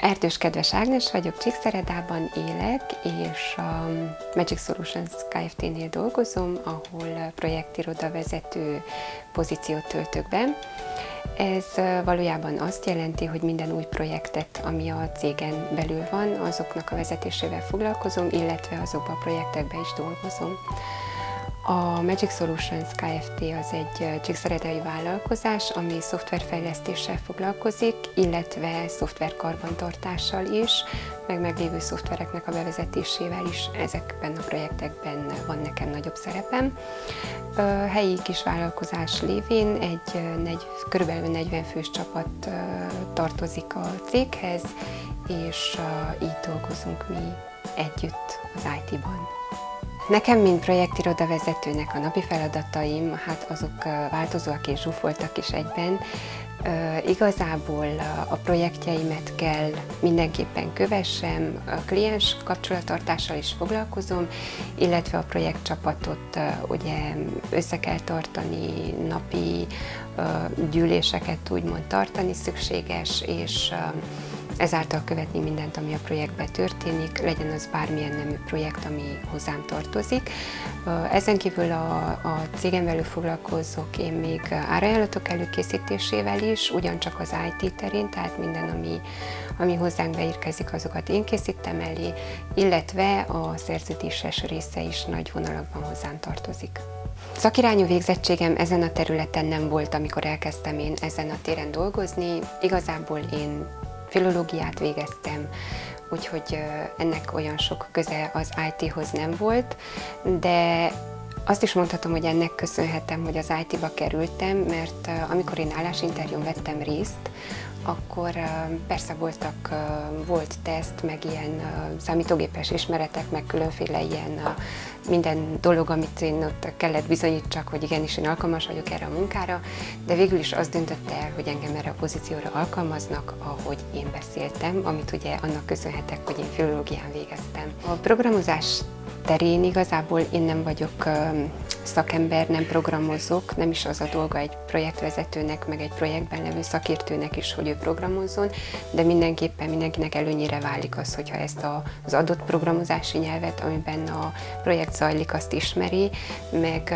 Erdős kedves Ágnes vagyok, Csíkszeredában élek, és a Magic Solutions Kft-nél dolgozom, ahol projektiroda vezető pozíciót töltök be. Ez valójában azt jelenti, hogy minden új projektet, ami a cégen belül van, azoknak a vezetésével foglalkozom, illetve azokban a projektekben is dolgozom. A Magic Solutions Kft. az egy csíkszeredai vállalkozás, ami szoftverfejlesztéssel foglalkozik, illetve szoftverkarbantartással is, meg meglévő szoftvereknek a bevezetésével is. Ezekben a projektekben van nekem nagyobb szerepem. Helyi kis vállalkozás lévén egy negy, körülbelül 40 fős csapat tartozik a céghez, és így dolgozunk mi együtt az IT-ban. Nekem, mint projektiroda vezetőnek a napi feladataim, hát azok változóak és zsúfoltak is egyben. Igazából a projektjeimet kell mindenképpen kövessem, a kliens kapcsolattartással is foglalkozom, illetve a projektcsapatot ugye össze kell tartani, napi gyűléseket úgymond tartani szükséges, és ezáltal követni mindent, ami a projektben történik, legyen az bármilyen nemű projekt, ami hozzám tartozik. Ezen kívül a, a cégem belül foglalkozok én még árajánlatok előkészítésével is, ugyancsak az IT terén, tehát minden, ami, ami hozzánk beérkezik, azokat én készítem elé, illetve a szerződéses része is nagy vonalakban hozzám tartozik. Szakirányú végzettségem ezen a területen nem volt, amikor elkezdtem én ezen a téren dolgozni. Igazából én filológiát végeztem, úgyhogy ennek olyan sok köze az IT-hoz nem volt, de azt is mondhatom, hogy ennek köszönhetem, hogy az IT-ba kerültem, mert amikor én állásinterjún vettem részt, akkor persze voltak, volt teszt, meg ilyen számítógépes ismeretek, meg különféle ilyen minden dolog, amit én ott kellett bizonyítsak, hogy igenis én alkalmas vagyok erre a munkára, de végül is az döntött el, hogy engem erre a pozícióra alkalmaznak, ahogy én beszéltem, amit ugye annak köszönhetek, hogy én filológián végeztem. A programozás terén. Igazából én nem vagyok szakember, nem programozok, nem is az a dolga egy projektvezetőnek, meg egy projektben levő szakértőnek is, hogy ő programozzon, de mindenképpen mindenkinek előnyére válik az, hogyha ezt az adott programozási nyelvet, amiben a projekt zajlik, azt ismeri, meg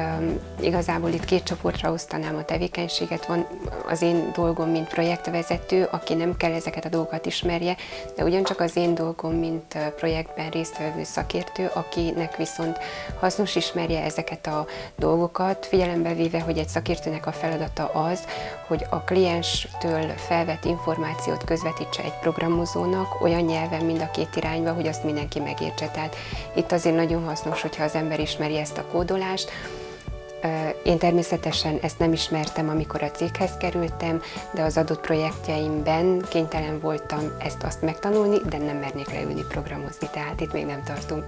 igazából itt két csoportra osztanám a tevékenységet. Van az én dolgom, mint projektvezető, aki nem kell ezeket a dolgokat ismerje, de ugyancsak az én dolgom, mint projektben résztvevő szakértő, akinek viszont hasznos ismerje ezeket a dolgokat, figyelembe véve, hogy egy szakértőnek a feladata az, hogy a klienstől felvett információt közvetítse egy programozónak olyan nyelven mind a két irányba, hogy azt mindenki megértse. Tehát itt azért nagyon hasznos, hogyha az ember ismeri ezt a kódolást, én természetesen ezt nem ismertem, amikor a céghez kerültem, de az adott projektjeimben kénytelen voltam ezt-azt megtanulni, de nem mernék leülni programozni, tehát itt még nem tartunk.